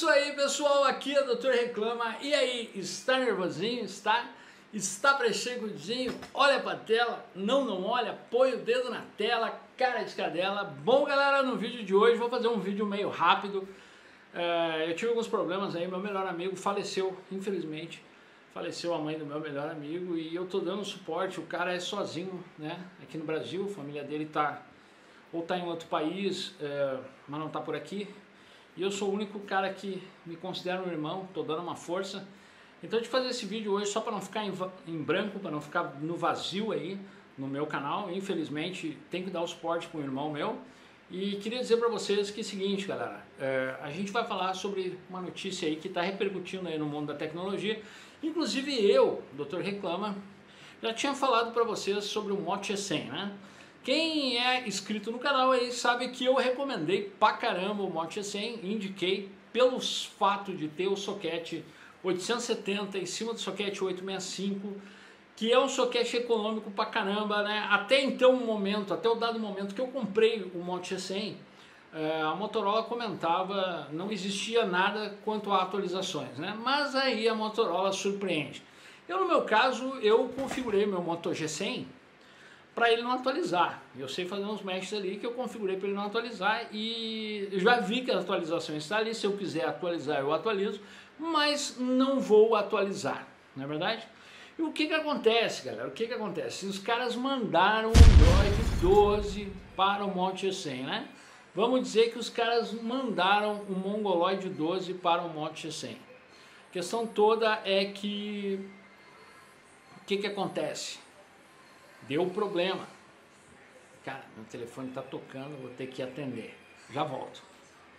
isso aí, pessoal. Aqui é o Doutor Reclama. E aí, está nervosinho? Está? Está prechegudinho? Olha pra tela. Não, não olha. Põe o dedo na tela. Cara de cadela. Bom, galera, no vídeo de hoje vou fazer um vídeo meio rápido. É, eu tive alguns problemas aí. Meu melhor amigo faleceu, infelizmente. Faleceu a mãe do meu melhor amigo e eu tô dando suporte. O cara é sozinho, né? Aqui no Brasil. A família dele tá ou tá em outro país, é, mas não tá por aqui e eu sou o único cara que me considera um irmão, tô dando uma força. Então te fazer esse vídeo hoje só para não ficar em, em branco, para não ficar no vazio aí no meu canal. Infelizmente tem que dar o suporte para um irmão meu. E queria dizer para vocês que é o seguinte, galera, é, a gente vai falar sobre uma notícia aí que está repercutindo aí no mundo da tecnologia. Inclusive eu, Dr. Reclama, já tinha falado para vocês sobre o Mote 100, né? Quem é inscrito no canal aí sabe que eu recomendei pra caramba o Mote 100, indiquei pelo fato de ter o soquete 870 em cima do soquete 865, que é um soquete econômico pra caramba, né? Até então, um momento, até o dado momento que eu comprei o Mote 100, eh, a Motorola comentava, não existia nada quanto a atualizações, né? Mas aí a Motorola surpreende. Eu, no meu caso, eu configurei meu Moto G100 para ele não atualizar. Eu sei fazer uns meshes ali que eu configurei para ele não atualizar e já vi que a atualização está ali. Se eu quiser atualizar, eu atualizo, mas não vou atualizar, não é verdade? E o que que acontece, galera? O que que acontece? Os caras mandaram o Android 12 para o Moto 100, né? Vamos dizer que os caras mandaram o Mongoloid 12 para o Moto 100. A questão toda é que o que que acontece? Deu problema. Cara, meu telefone está tocando, vou ter que atender. Já volto.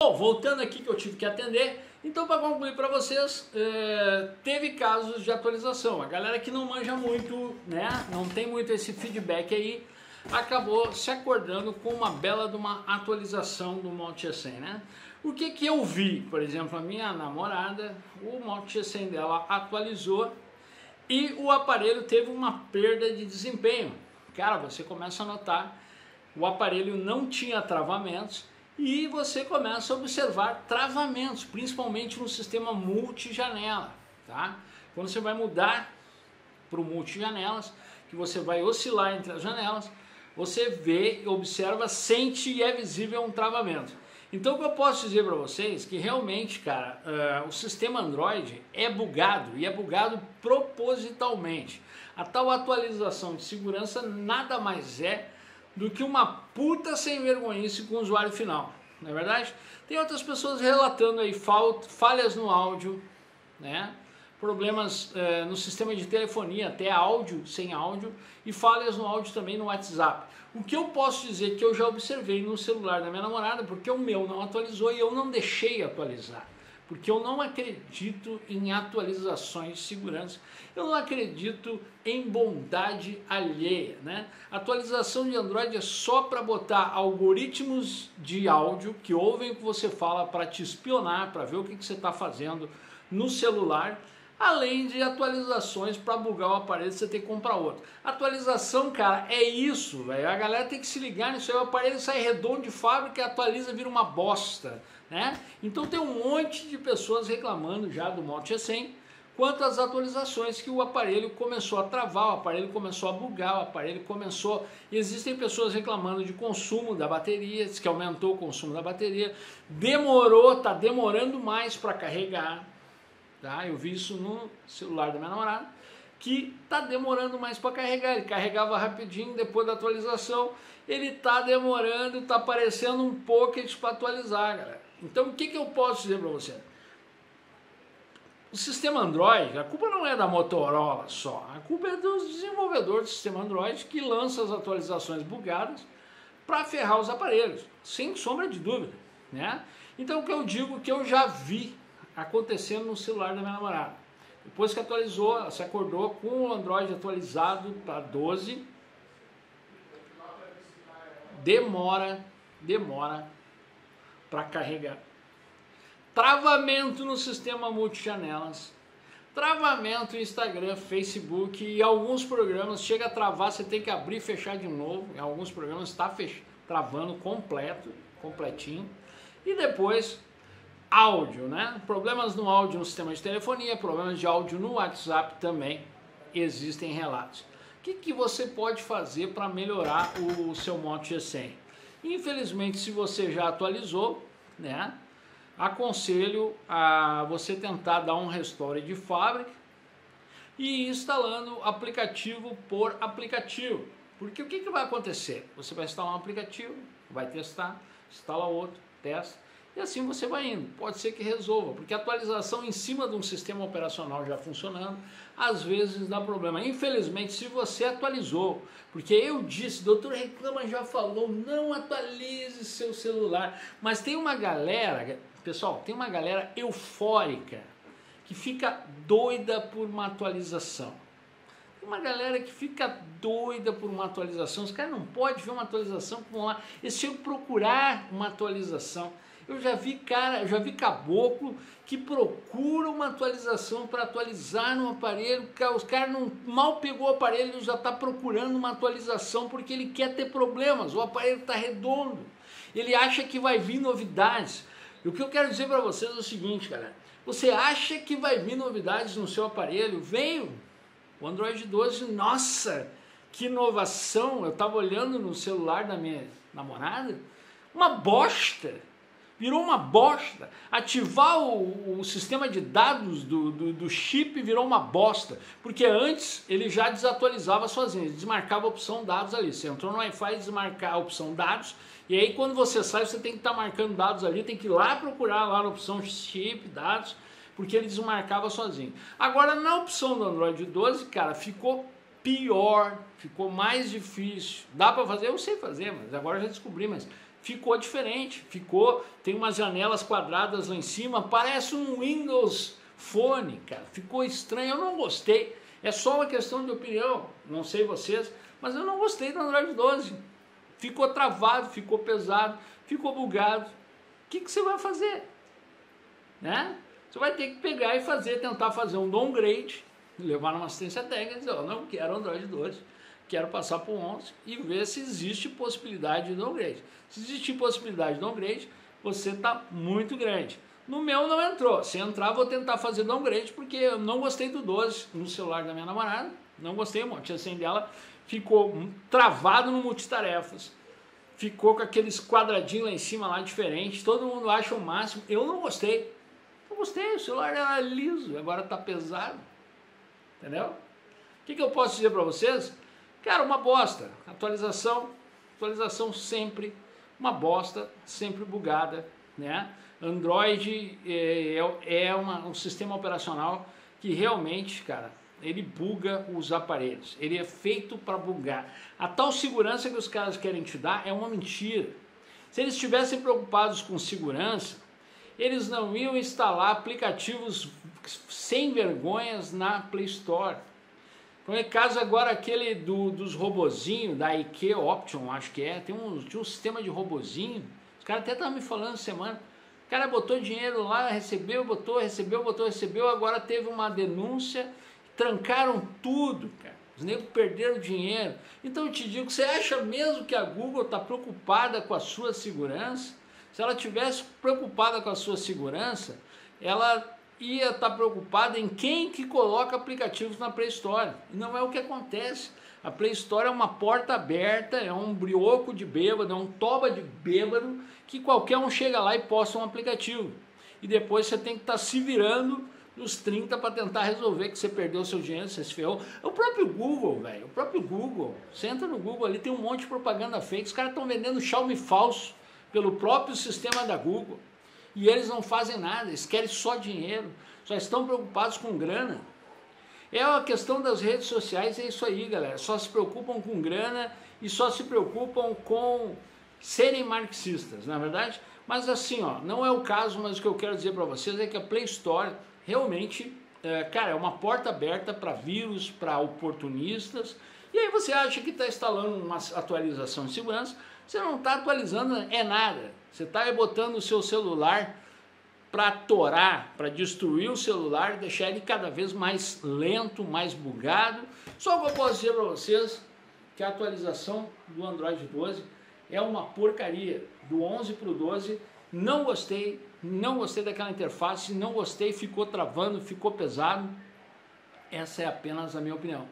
Bom, voltando aqui que eu tive que atender, então para concluir para vocês, é, teve casos de atualização. A galera que não manja muito, né, não tem muito esse feedback aí, acabou se acordando com uma bela de uma atualização do Moto G100, né? O que que eu vi? Por exemplo, a minha namorada, o Moto G100 dela atualizou e o aparelho teve uma perda de desempenho. Cara, você começa a notar o aparelho não tinha travamentos e você começa a observar travamentos, principalmente no sistema multijanela, tá? Quando você vai mudar para o multijanelas, que você vai oscilar entre as janelas, você vê, observa, sente e é visível um travamento. Então eu posso dizer para vocês que realmente, cara, uh, o sistema Android é bugado e é bugado propositalmente. A tal atualização de segurança nada mais é do que uma puta sem vergonhice com o usuário final, não é verdade? Tem outras pessoas relatando aí falhas no áudio, né? Problemas uh, no sistema de telefonia, até áudio sem áudio, e falhas no áudio também no WhatsApp. O que eu posso dizer que eu já observei no celular da minha namorada, porque o meu não atualizou e eu não deixei atualizar. Porque eu não acredito em atualizações de segurança, eu não acredito em bondade alheia. Né? Atualização de Android é só para botar algoritmos de áudio que ouvem o que você fala para te espionar, para ver o que, que você está fazendo no celular além de atualizações para bugar o aparelho você tem que comprar outro. Atualização, cara, é isso, velho. A galera tem que se ligar nisso aí, o aparelho sai redondo de fábrica e atualiza vira uma bosta, né? Então tem um monte de pessoas reclamando já do Moto G100 quanto às atualizações que o aparelho começou a travar, o aparelho começou a bugar, o aparelho começou... Existem pessoas reclamando de consumo da bateria, diz que aumentou o consumo da bateria, demorou, tá demorando mais para carregar, Tá? Eu vi isso no celular da minha namorada, que tá demorando mais para carregar. Ele carregava rapidinho depois da atualização, ele tá demorando, tá aparecendo um pocket para atualizar, galera. Então o que, que eu posso dizer para você? O sistema Android, a culpa não é da Motorola só, a culpa é dos desenvolvedores do sistema Android que lançam as atualizações bugadas para ferrar os aparelhos, sem sombra de dúvida. Né? Então o que eu digo que eu já vi acontecendo no celular da minha namorada. Depois que atualizou, se acordou com o Android atualizado para 12. Demora, demora para carregar. Travamento no sistema multijanelas. Travamento Instagram, Facebook e alguns programas chega a travar, você tem que abrir e fechar de novo. Em alguns programas está travando completo, completinho. E depois áudio, né? Problemas no áudio no sistema de telefonia, problemas de áudio no WhatsApp também existem relatos. O que, que você pode fazer para melhorar o seu Moto G100? Infelizmente, se você já atualizou, né? Aconselho a você tentar dar um restore de fábrica e ir instalando aplicativo por aplicativo. Porque o que, que vai acontecer? Você vai instalar um aplicativo, vai testar, instala outro, testa, e assim você vai indo. Pode ser que resolva, porque atualização em cima de um sistema operacional já funcionando, às vezes dá problema. Infelizmente, se você atualizou, porque eu disse, doutor Reclama já falou, não atualize seu celular. Mas tem uma galera, pessoal, tem uma galera eufórica que fica doida por uma atualização. Tem uma galera que fica doida por uma atualização. Os caras não podem ver uma atualização, vão lá, eles chegam procurar uma atualização. Eu já vi cara, já vi caboclo que procura uma atualização para atualizar no aparelho. Os caras não mal pegou o aparelho, ele já está procurando uma atualização porque ele quer ter problemas. O aparelho está redondo. Ele acha que vai vir novidades. E o que eu quero dizer para vocês é o seguinte, cara. Você acha que vai vir novidades no seu aparelho? Veio. O Android 12, nossa, que inovação! Eu estava olhando no celular da minha namorada, uma bosta virou uma bosta. Ativar o, o sistema de dados do, do, do, chip virou uma bosta, porque antes ele já desatualizava sozinho, desmarcava a opção dados ali. Você entrou no Wi-Fi, desmarcar a opção dados, e aí quando você sai, você tem que estar tá marcando dados ali, tem que ir lá procurar lá na opção chip, dados, porque ele desmarcava sozinho. Agora na opção do Android 12, cara, ficou pior, ficou mais difícil. Dá para fazer? Eu sei fazer, mas agora já descobri, mas ficou diferente, ficou, tem umas janelas quadradas lá em cima, parece um Windows Phone, cara, ficou estranho, eu não gostei, é só uma questão de opinião, não sei vocês, mas eu não gostei do Android 12, ficou travado, ficou pesado, ficou bugado, o que, que você vai fazer? Né? Você vai ter que pegar e fazer, tentar fazer um downgrade, levar numa assistência técnica e dizer, não quero Android 12, quero passar para o 11 e ver se existe possibilidade de downgrade. Se existe possibilidade de downgrade, você está muito grande. No meu não entrou. Se entrar, vou tentar fazer downgrade, porque eu não gostei do 12 no celular da minha namorada. Não gostei, o monte assim dela ficou travado no multitarefas. Ficou com aqueles quadradinhos lá em cima, lá diferente. Todo mundo acha o máximo. Eu não gostei. Não gostei, o celular era liso, agora está pesado. Entendeu? O que, que eu posso dizer para vocês? Cara, uma bosta. Atualização, atualização sempre uma bosta, sempre bugada, né? Android é, é, é uma, um sistema operacional que realmente, cara, ele buga os aparelhos. Ele é feito para bugar. A tal segurança que os caras querem te dar é uma mentira. Se eles estivessem preocupados com segurança, eles não iam instalar aplicativos sem vergonhas na Play Store. Foi caso agora aquele do, dos robozinhos da IQ Option, acho que é, tem um, tinha um sistema de robozinho, os caras até estavam me falando semana, o cara botou dinheiro lá, recebeu, botou, recebeu, botou, recebeu, agora teve uma denúncia, trancaram tudo, cara. Os negros perderam dinheiro. Então eu te digo, você acha mesmo que a Google está preocupada com a sua segurança? Se ela tivesse preocupada com a sua segurança, ela ia estar tá preocupada em quem que coloca aplicativos na Play Store. E não é o que acontece. A Play Store é uma porta aberta, é um brioco de bêbado, é um toba de bêbado que qualquer um chega lá e posta um aplicativo. E depois você tem que estar tá se virando nos 30 para tentar resolver que você perdeu seu dinheiro, você se ferrou. O próprio Google, velho, o próprio Google. Você entra no Google ali, tem um monte de propaganda fake. Os caras estão vendendo Xiaomi falso pelo próprio sistema da Google e eles não fazem nada, eles querem só dinheiro, só estão preocupados com grana. É a questão das redes sociais, é isso aí, galera. Só se preocupam com grana e só se preocupam com serem marxistas, na é verdade? Mas assim, ó, não é o caso, mas o que eu quero dizer para vocês é que a Play Store realmente, é, cara, é uma porta aberta para vírus, para oportunistas. E aí você acha que está instalando uma atualização de segurança, você não está atualizando é nada. Você está botando o seu celular para torar, para destruir o celular, deixar ele cada vez mais lento, mais bugado. Só que eu posso dizer para vocês que a atualização do Android 12 é uma porcaria. Do 11 para o 12 não gostei, não gostei daquela interface, não gostei, ficou travando, ficou pesado. Essa é apenas a minha opinião.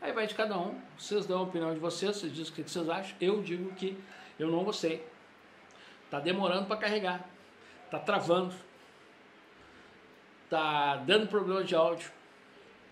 Aí vai de cada um, vocês dão a opinião de vocês, vocês dizem o que vocês acham. Eu digo que eu não gostei. Tá demorando para carregar, tá travando, tá dando problema de áudio,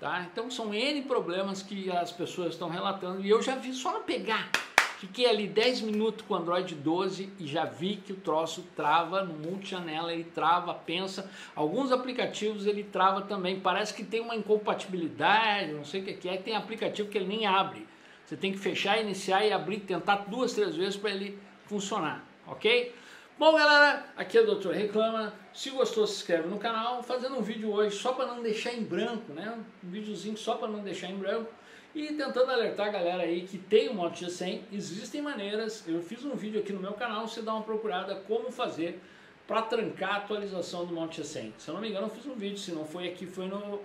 tá? Então são N problemas que as pessoas estão relatando e eu já vi só pegar Fiquei ali 10 minutos com o Android 12 e já vi que o troço trava no multi-janela, ele trava, pensa. Alguns aplicativos ele trava também. Parece que tem uma incompatibilidade, não sei o que é. Tem aplicativo que ele nem abre. Você tem que fechar, iniciar e abrir, tentar duas, três vezes para ele funcionar, ok? Bom, galera, aqui é o Doutor Reclama. Se gostou, se inscreve no canal. Fazendo um vídeo hoje só para não deixar em branco, né? Um videozinho só para não deixar em branco e tentando alertar a galera aí que tem o Moto G100, existem maneiras, eu fiz um vídeo aqui no meu canal, você dá uma procurada como fazer para trancar a atualização do Moto G100. Se eu não me engano, eu fiz um vídeo, se não foi aqui, foi no,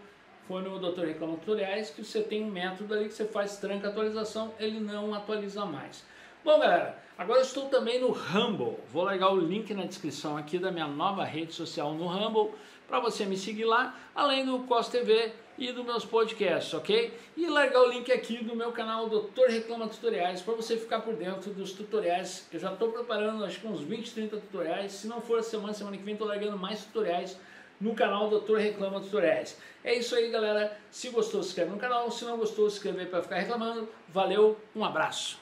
foi no Dr. Reclama Tutoriais, que você tem um método ali que você faz tranca a atualização, ele não atualiza mais. Bom, galera, agora eu estou também no Rumble. Vou largar o link na descrição aqui da minha nova rede social no Rumble para você me seguir lá, além do COS TV e dos meus podcasts, ok? E largar o link aqui do meu canal Doutor Reclama Tutoriais para você ficar por dentro dos tutoriais. Eu já estou preparando acho que uns 20, 30 tutoriais. Se não for a semana, semana que vem estou largando mais tutoriais no canal Doutor Reclama Tutoriais. É isso aí, galera. Se gostou, se inscreve no canal. Se não gostou, se inscreve para ficar reclamando. Valeu, um abraço.